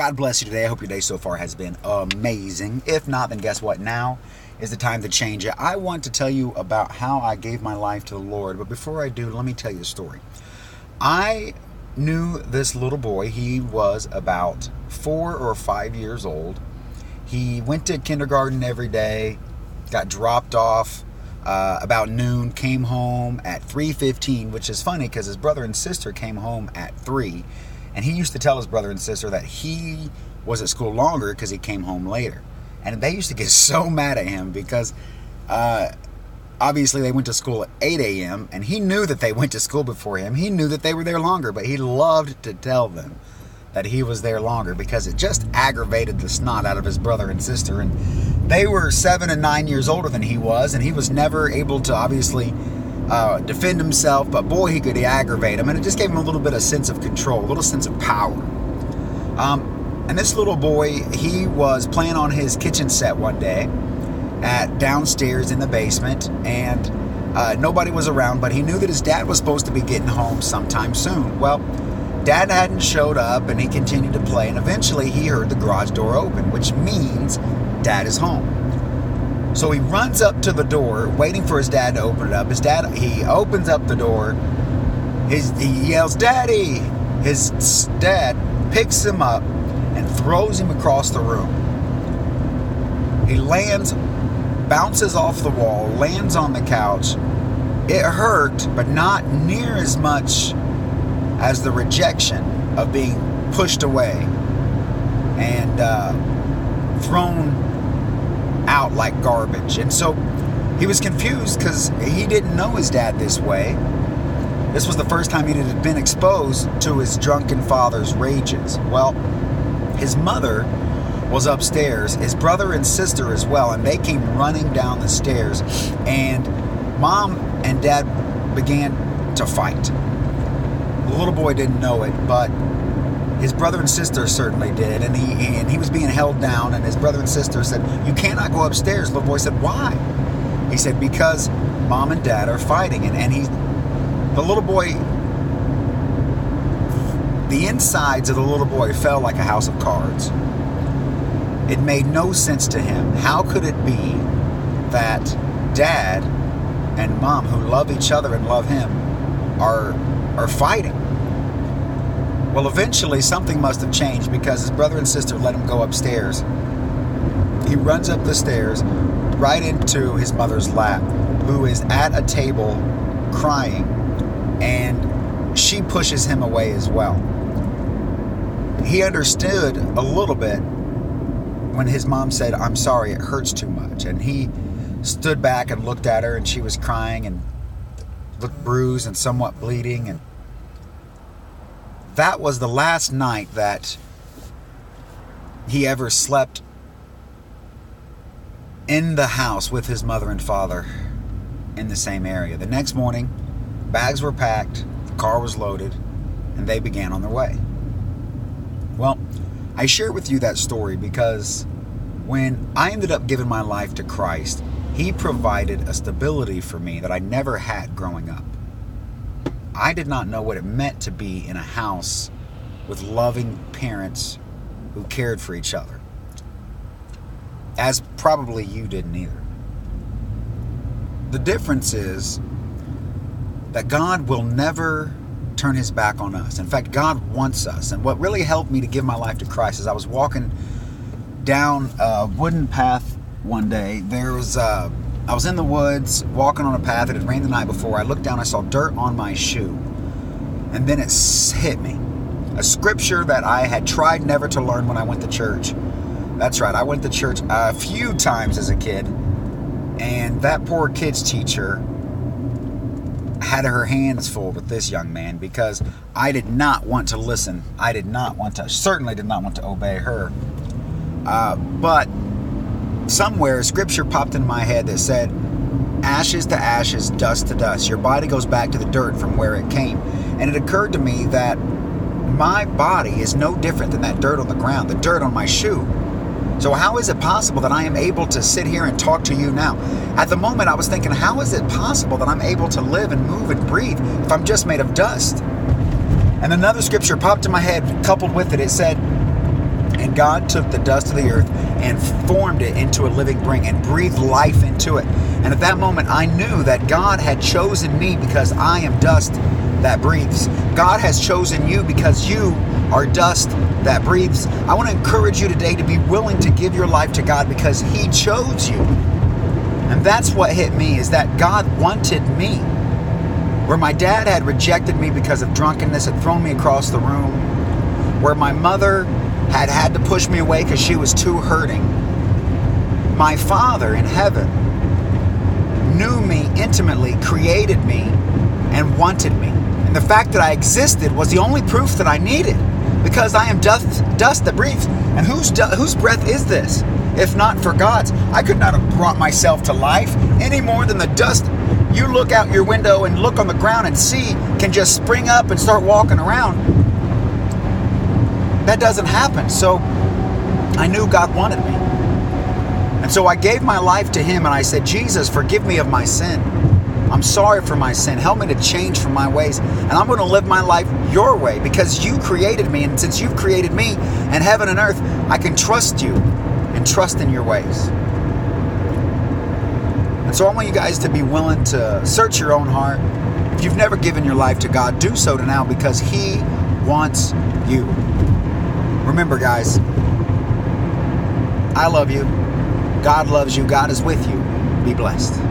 God bless you today. I hope your day so far has been amazing. If not, then guess what? Now is the time to change it. I want to tell you about how I gave my life to the Lord, but before I do, let me tell you a story. I knew this little boy. He was about four or five years old. He went to kindergarten every day, got dropped off uh, about noon, came home at 3:15, which is funny because his brother and sister came home at three, and he used to tell his brother and sister that he was at school longer because he came home later, and they used to get so mad at him because. Uh, obviously, they went to school at 8 a.m., and he knew that they went to school before him. He knew that they were there longer, but he loved to tell them that he was there longer because it just aggravated the snot out of his brother and sister. And they were seven and nine years older than he was, and he was never able to obviously uh, defend himself, but boy, he could aggravate him. And it just gave him a little bit of sense of control, a little sense of power. Um, and this little boy, he was playing on his kitchen set one day at downstairs in the basement, and uh, nobody was around, but he knew that his dad was supposed to be getting home sometime soon. Well, Dad hadn't showed up and he continued to play, and eventually he heard the garage door open, which means Dad is home. So he runs up to the door, waiting for his dad to open it up. His dad, he opens up the door. His, he yells, Daddy! His dad picks him up and throws him across the room. He lands, bounces off the wall, lands on the couch. It hurt, but not near as much as the rejection of being pushed away and uh, thrown out like garbage. And so he was confused because he didn't know his dad this way. This was the first time he had been exposed to his drunken father's rages. Well, his mother was upstairs, his brother and sister as well, and they came running down the stairs. And mom and dad began to fight. The little boy didn't know it, but his brother and sister certainly did, and he and he was being held down. And his brother and sister said, "You cannot go upstairs." Little boy said, "Why?" He said, "Because mom and dad are fighting." And and he, the little boy, the insides of the little boy fell like a house of cards. It made no sense to him. How could it be that dad and mom, who love each other and love him, are are fighting? Well, eventually something must have changed because his brother and sister let him go upstairs. He runs up the stairs right into his mother's lap, who is at a table crying, and she pushes him away as well. He understood a little bit when his mom said, I'm sorry, it hurts too much. And he stood back and looked at her, and she was crying and looked bruised and somewhat bleeding. And that was the last night that he ever slept in the house with his mother and father in the same area. The next morning, bags were packed, the car was loaded, and they began on their way. Well, I share with you that story because when I ended up giving my life to Christ, He provided a stability for me that I never had growing up. I did not know what it meant to be in a house with loving parents who cared for each other. As probably you didn't either. The difference is that God will never turn his back on us. In fact, God wants us. And what really helped me to give my life to Christ is I was walking down a wooden path one day. There was uh, I was in the woods walking on a path. It had rained the night before. I looked down. I saw dirt on my shoe, and then it hit me. A scripture that I had tried never to learn when I went to church. That's right. I went to church a few times as a kid, and that poor kids teacher had her hands full with this young man because I did not want to listen. I did not want to, certainly did not want to obey her. Uh, but somewhere, scripture popped in my head that said, Ashes to ashes, dust to dust. Your body goes back to the dirt from where it came. And it occurred to me that my body is no different than that dirt on the ground, the dirt on my shoe. So, how is it possible that I am able to sit here and talk to you now? At the moment, I was thinking, how is it possible that I'm able to live and move and breathe if I'm just made of dust? And another scripture popped in my head, coupled with it. It said, And God took the dust of the earth and formed it into a living being and breathed life into it. And at that moment, I knew that God had chosen me because I am dust that breathes. God has chosen you because you are dust that breathes. I want to encourage you today to be willing to give your life to God because He chose you. And that's what hit me is that God wanted me. Where my dad had rejected me because of drunkenness, had thrown me across the room. Where my mother had had to push me away because she was too hurting. My Father in heaven knew me intimately, created me, and wanted me. And the fact that I existed was the only proof that I needed because I am dust, dust that breathes. And whose, whose breath is this? If not for God's, I could not have brought myself to life any more than the dust you look out your window and look on the ground and see can just spring up and start walking around. That doesn't happen. So I knew God wanted me. And so I gave my life to Him and I said, Jesus, forgive me of my sin. I'm sorry for my sin. Help me to change from my ways. And I'm going to live my life your way because you created me. And since you've created me and heaven and earth, I can trust you and trust in your ways. And so I want you guys to be willing to search your own heart. If you've never given your life to God, do so to now because He wants you. Remember, guys, I love you. God loves you. God is with you. Be blessed.